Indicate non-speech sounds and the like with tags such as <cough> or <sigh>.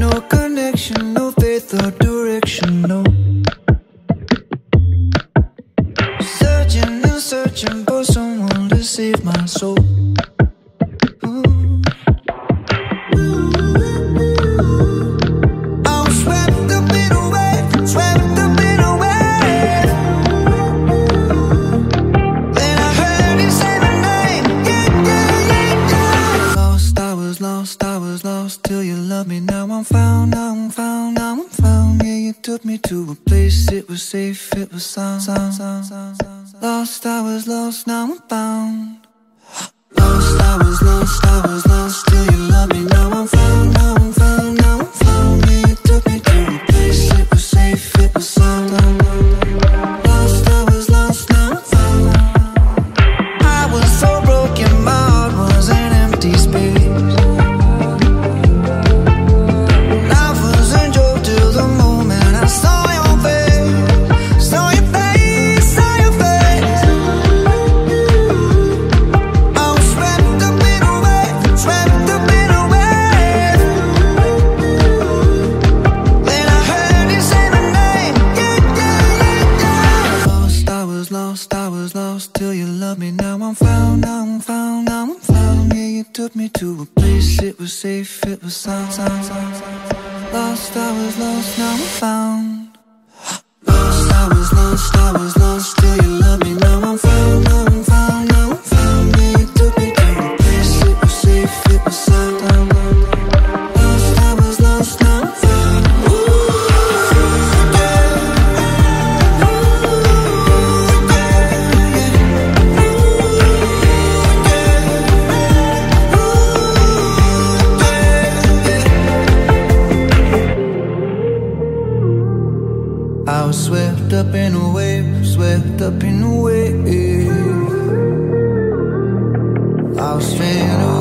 no connection, no faith or direction, no. Searching and searching for someone to save my soul. Lost till you loved me. Now I'm found, now I'm found, now I'm found. Yeah, you took me to a place, it was safe, it was sound, sound, sound, sound, sound. Lost, I was lost, now I'm found. <gasps> Lost, I was lost, I was lost you loved me. Now I'm found, now I'm found, now I'm found. Yeah, you took me to a place, it was safe, it was sound, sound, sound, sound. Lost, I was lost, now I'm found. <gasps> Lost, I was lost, I was lost was swept up in a wave, swept up in a wave. I was stranded.